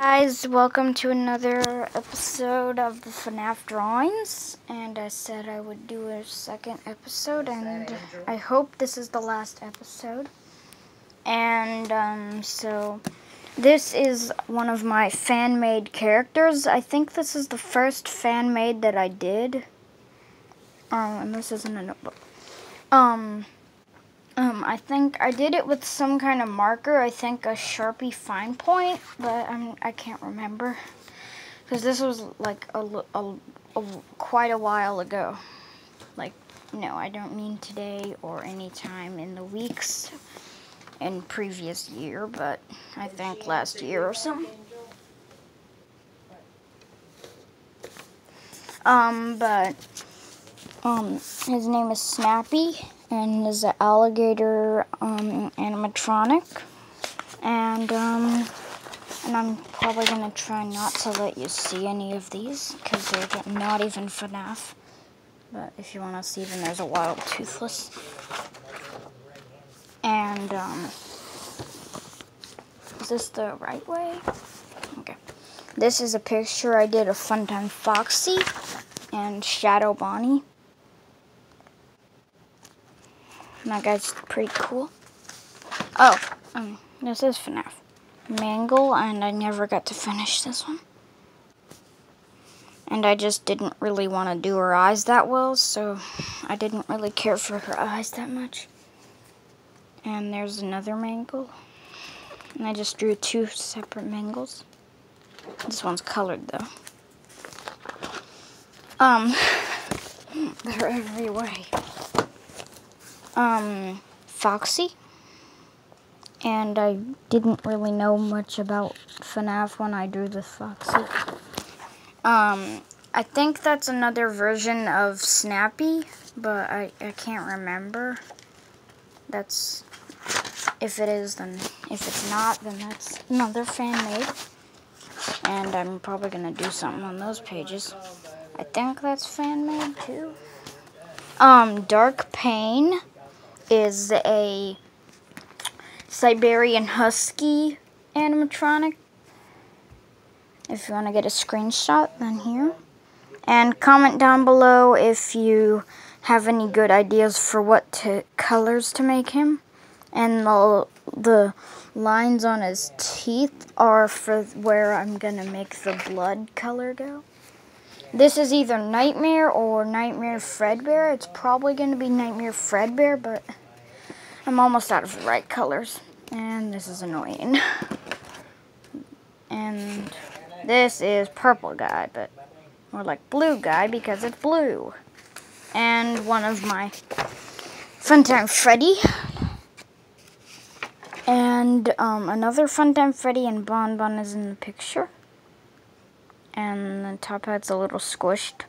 Guys, welcome to another episode of the FNAF drawings. And I said I would do a second episode, and I hope this is the last episode. And um, so, this is one of my fan made characters. I think this is the first fan made that I did. Um, and this isn't a notebook. Um, um, I think I did it with some kind of marker. I think a Sharpie fine point, but I'm, I can't remember. Because this was like a, a, a, quite a while ago. Like, no, I don't mean today or any time in the weeks in previous year, but I think last year or something. Um, but, um, his name is Snappy and is an alligator um, animatronic. And um, and I'm probably gonna try not to let you see any of these because they're not even FNAF. But if you want to see them, there's a wild toothless. And um, is this the right way? Okay. This is a picture I did of Funtime Foxy and Shadow Bonnie. That guy's pretty cool. Oh, um, this is FNAF. Mangle, and I never got to finish this one. And I just didn't really want to do her eyes that well, so I didn't really care for her eyes that much. And there's another Mangle. And I just drew two separate Mangles. This one's colored, though. Um, they're every way um, Foxy. And I didn't really know much about FNAF when I drew this Foxy. Um, I think that's another version of Snappy, but I, I can't remember. That's, if it is, then, if it's not, then that's another fan-made. And I'm probably going to do something on those pages. I think that's fan-made, too. Um, Dark Pain is a Siberian Husky animatronic. If you want to get a screenshot, then here. And comment down below if you have any good ideas for what to, colors to make him. And the, the lines on his teeth are for where I'm going to make the blood color go. This is either Nightmare or Nightmare Fredbear. It's probably going to be Nightmare Fredbear, but I'm almost out of the right colors. And this is annoying. And this is Purple Guy, but more like Blue Guy because it's blue. And one of my Funtime Freddy. And um, another Funtime Freddy and Bon Bon is in the picture and the top hat's a little squished.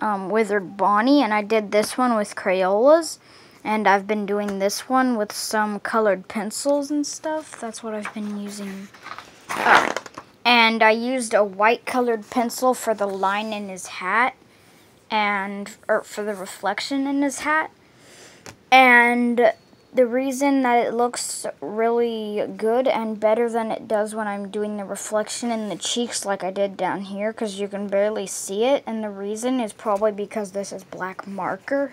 Um, Withered Bonnie, and I did this one with Crayolas, and I've been doing this one with some colored pencils and stuff. That's what I've been using. Oh, and I used a white colored pencil for the line in his hat, and or for the reflection in his hat. And the reason that it looks really good and better than it does when I'm doing the reflection in the cheeks like I did down here because you can barely see it and the reason is probably because this is black marker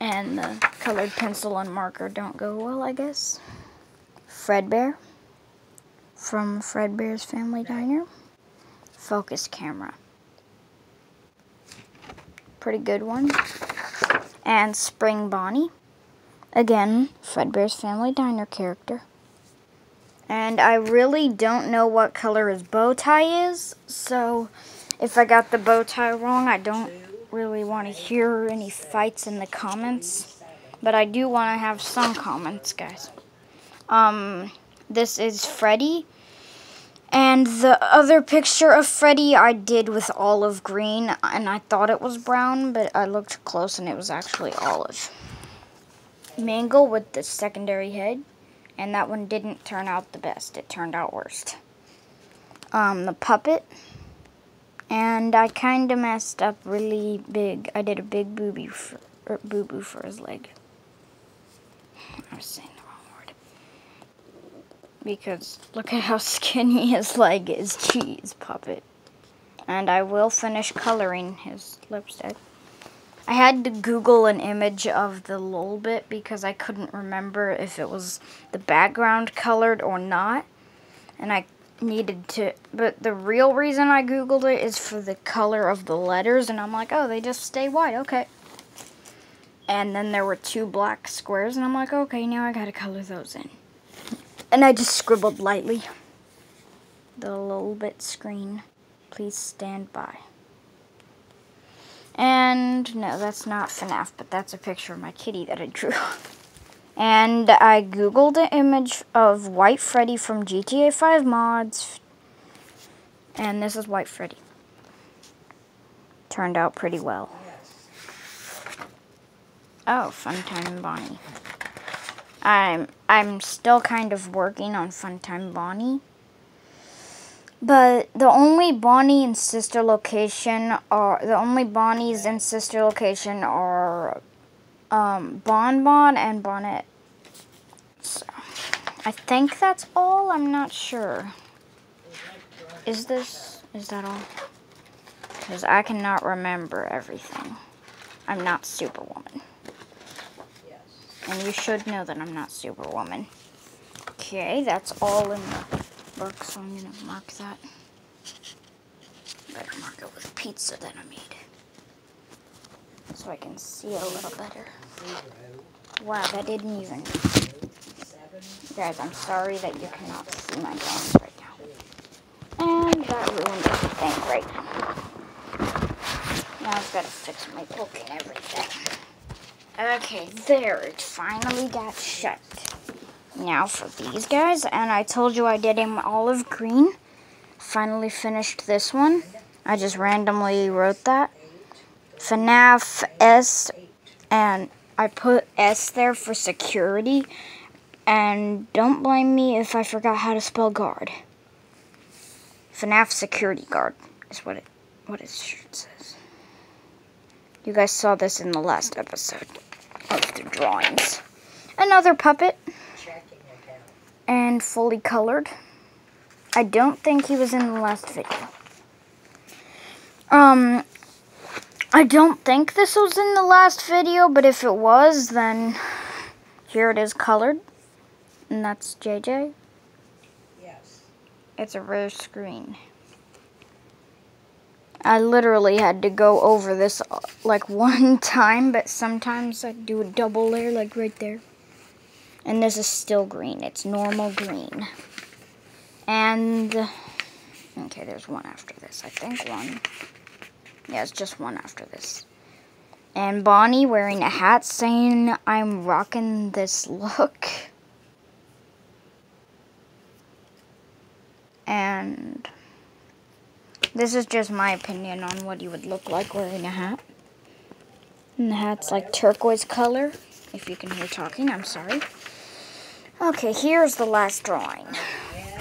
and the colored pencil and marker don't go well I guess. Fredbear from Fredbear's Family Diner. Focus camera. Pretty good one and Spring Bonnie. Again, Fredbear's Family Diner character. And I really don't know what color his bow tie is, so if I got the bow tie wrong, I don't really want to hear any fights in the comments. But I do want to have some comments, guys. Um, this is Freddy. And the other picture of Freddy I did with olive green, and I thought it was brown, but I looked close and it was actually olive. Mangle with the secondary head, and that one didn't turn out the best. It turned out worst. Um, the puppet, and I kind of messed up really big. I did a big booby for, er, boo-boo for his leg. I was saying. Because look at how skinny his leg is. Cheese puppet. And I will finish coloring his lipstick. I had to Google an image of the Lolbit because I couldn't remember if it was the background colored or not. And I needed to, but the real reason I Googled it is for the color of the letters. And I'm like, oh, they just stay white. Okay. And then there were two black squares. And I'm like, okay, now I got to color those in. And I just scribbled lightly. The Lolbit screen. Please stand by. And no, that's not FNAF, but that's a picture of my kitty that I drew. and I googled an image of White Freddy from GTA 5 mods. And this is White Freddy. Turned out pretty well. Oh, fun Funtime Bonnie. I'm I'm still kind of working on Funtime Bonnie. But the only Bonnie and sister location are the only Bonnies and sister location are um, Bon Bon and Bonnet. So, I think that's all. I'm not sure. Is this is that all? Because I cannot remember everything. I'm not Superwoman. And you should know that I'm not Superwoman. Okay, that's all in the book, so I'm to mark that. Better mark it with pizza that I made. So I can see it a little better. Wow, that didn't even... Guys, I'm sorry that you cannot see my drawings right now. And that ruined everything right now. Now I've got to fix my book and everything. Okay, there, it finally got shut. Now for these guys, and I told you I did him olive green. Finally finished this one. I just randomly wrote that. FNAF S, and I put S there for security. And don't blame me if I forgot how to spell guard. FNAF security guard is what it what it says. You guys saw this in the last episode of the drawings. Another puppet. And fully colored. I don't think he was in the last video. Um, I don't think this was in the last video, but if it was, then here it is colored. And that's JJ. Yes. It's a rare screen. I literally had to go over this like one time, but sometimes I do a double layer like right there. And this is still green. It's normal green. And, okay, there's one after this. I think one. Yeah, it's just one after this. And Bonnie wearing a hat saying, I'm rocking this look. And this is just my opinion on what you would look like wearing a hat. And the hat's like turquoise color. If you can hear talking, I'm sorry. Okay, here's the last drawing.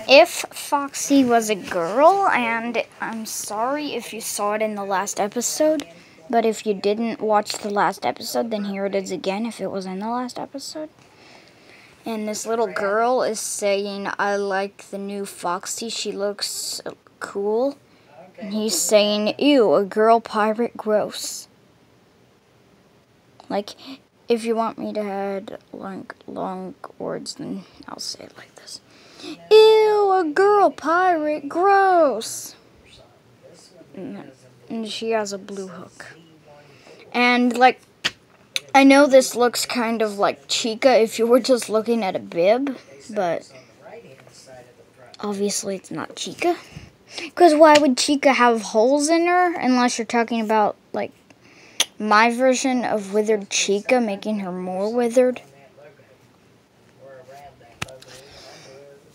If Foxy was a girl, and I'm sorry if you saw it in the last episode, but if you didn't watch the last episode, then here it is again if it was in the last episode. And this little girl is saying, I like the new Foxy, she looks cool. And he's saying, ew, a girl pirate, gross. Like, if you want me to add long, long words, then I'll say it like this. Ew, a girl pirate, gross. And she has a blue hook. And, like, I know this looks kind of like Chica if you were just looking at a bib, but obviously it's not Chica. Because why would Chica have holes in her? Unless you're talking about, like, my version of Withered Chica, making her more withered.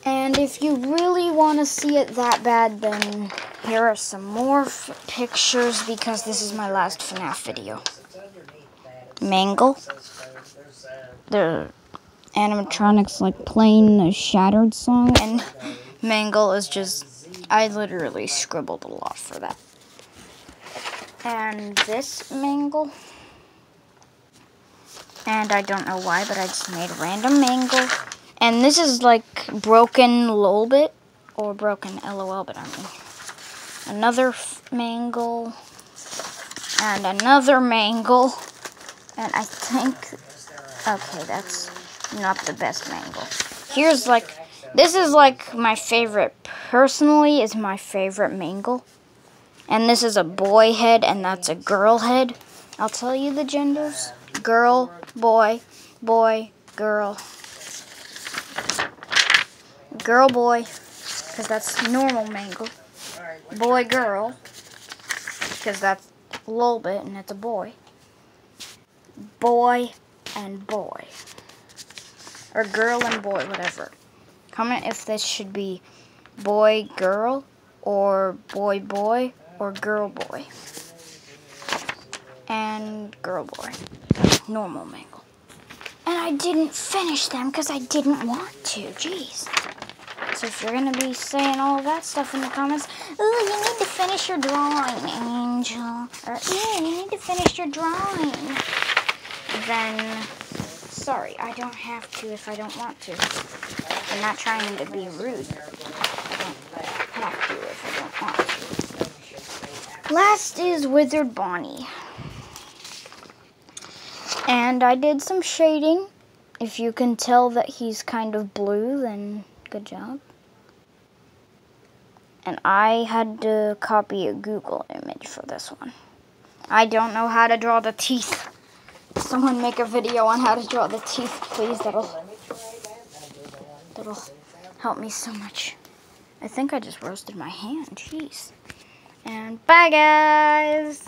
And if you really want to see it that bad, then here are some more pictures because this is my last FNAF video. Mangle. The animatronics like playing the Shattered song, and Mangle is just I literally scribbled a lot for that. And this mangle. And I don't know why, but I just made a random mangle. And this is like broken Lolbit, or broken LOL, but I mean. Another mangle, and another mangle, and I think, okay, that's not the best mangle. Here's like, this is like my favorite, personally, is my favorite mangle. And this is a boy head, and that's a girl head. I'll tell you the genders. Girl, boy, boy, girl. Girl, boy, because that's normal mangle. Boy, girl, because that's a little bit, and it's a boy. Boy and boy. Or girl and boy, whatever. Comment if this should be boy, girl, or boy, boy, or girl, boy. And girl, boy. Normal mangle. And I didn't finish them because I didn't want to. Jeez. So if you're to be saying all that stuff in the comments, oh, you need to finish your drawing, Angel. Or, yeah, you need to finish your drawing. Then, sorry, I don't have to if I don't want to. I'm not trying to be rude. Last is Withered Bonnie. And I did some shading. If you can tell that he's kind of blue, then good job. And I had to copy a Google image for this one. I don't know how to draw the teeth. Someone make a video on how to draw the teeth, please. That'll, that'll help me so much. I think I just roasted my hand. Jeez. And bye, guys.